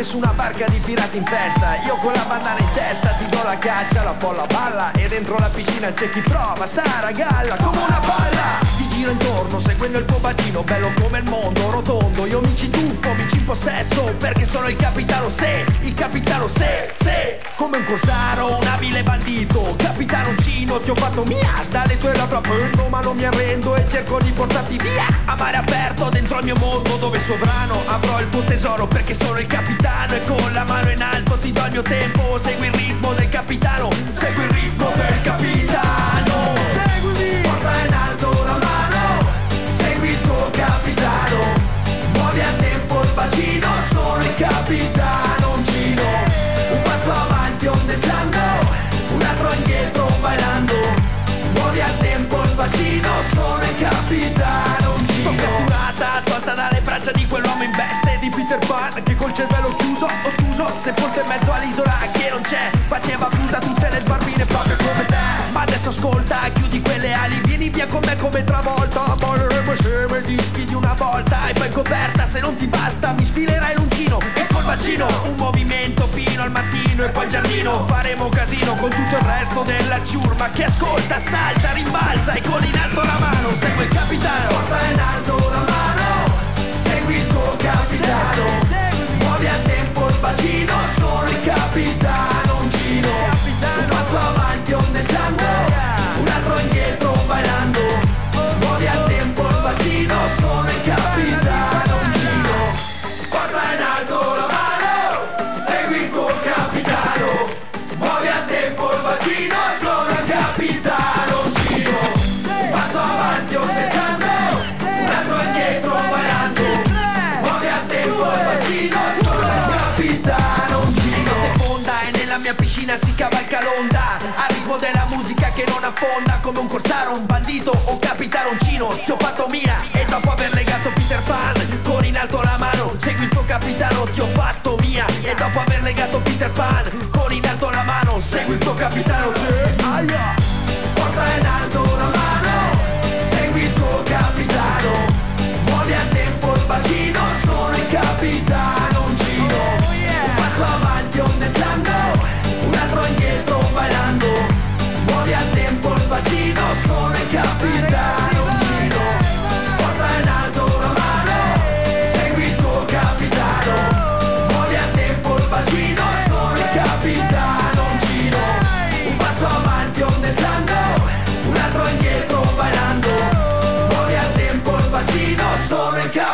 come su una barca di pirati in festa. Io con la bandana in testa ti do la caccia, la polla balla E dentro la piscina c'è chi prova, sta a galla come una palla giro intorno seguendo il tuo bacino, bello come il mondo, rotondo. Io mi ci tuffo, mi ci possesso, perché sono il capitano se Il capitano se, se. Come un corsaro, un abile bandito Capitanoncino, ti ho fatto mia Dalle tue labbra prendo, ma non mi arrendo E cerco di portarti via. A mare aperto dentro il mio mondo Dove sovrano avrò il tuo tesoro Perché sono il capitano E con la mano in alto ti do il mio tempo Segui il ritmo Peter Pan che col cervello chiuso, ottuso Sepolto in mezzo all'isola che non c'è Faceva blusa tutte le sbarbine proprio come te. Ma adesso ascolta, chiudi quelle ali Vieni via con me come travolta. Balleremo insieme i dischi di una volta E poi coperta, se non ti basta Mi sfilerai l'uncino. E col bacino Un movimento fino al mattino E poi il giardino. Faremo casino con tutto il resto della ciurma. Che ascolta, salta, rimbalza E con in alto la mano Segue il capitano. Porta in alto la mano mia piscina si cavalca l'onda. Al ritmo della musica che non affonda Come un corsaro, un bandito o capitaroncino. Ti ho fatto mia e dopo aver legato Peter Pan Con in alto la mano, segui il tuo capitano Ti ho fatto mia. E dopo aver legato Peter Pan Con in alto la mano, segui il tuo capitano. Sì.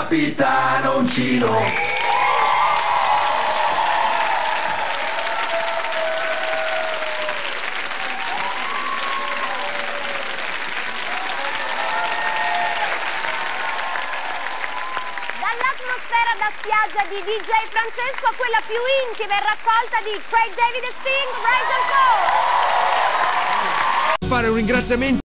Capitano Uncino Dall'atmosfera da spiaggia di DJ Francesco a quella più intima e raccolta di Craig David e Sting, Rise and Fall! Fare un ringraziamento